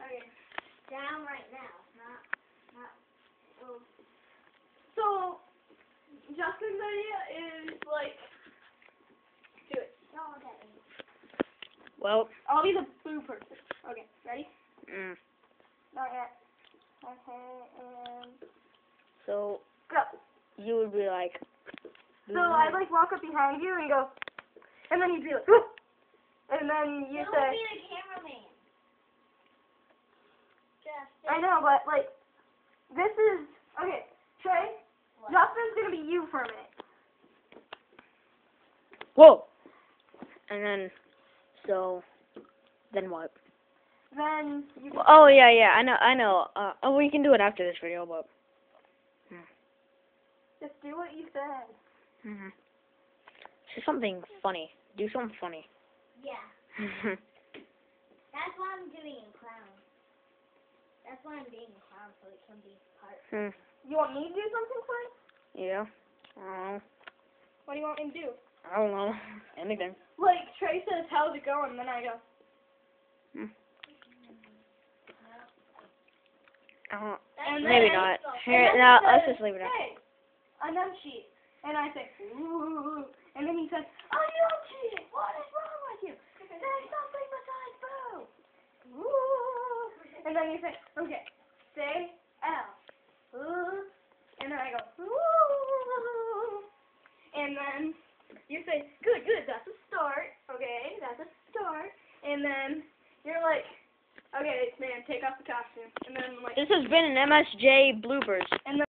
Okay. Down right now. Not, not. Well, So, Justin's idea is like, do it. don't look at me. Well, I'll be the blue person. Okay, ready? mm, Not yet. Okay, and so go. you would be like. So I'd like walk up behind you and go, and then you'd be like, "Whoop." and then you Don't say, be the cameraman. Just. I know, but like, this is okay. Trey, What? Justin's gonna be you for a minute. Whoa. And then, so, then what? Then you. Well, oh yeah, yeah, I know, I know. Uh, oh, we can do it after this video, but. Just do what you said. hmm Say something funny. Do something funny. Yeah. That's why I'm doing a clown. That's why I'm being a clown, so it can be part. hmm. You want me to do something fun? Yeah. I know. What do you want me to do? I don't know. Anything. Like Trey says, how's it going? Then I go, Hmm. I don't. And Maybe not. Here, no, he let's just leave it at Hey, unknown sheet. And I say, ooh. And then he says, unknown sheet. What is wrong with you? There's something besides boo. Ooh. And then you say, okay, say L. Ooh. And then I go, ooh. And then you say, good, good, that's a start. Okay, that's a start. And then you're like, okay, man, take off the costume. And then I'm like, This has been an MSJ bloopers. and then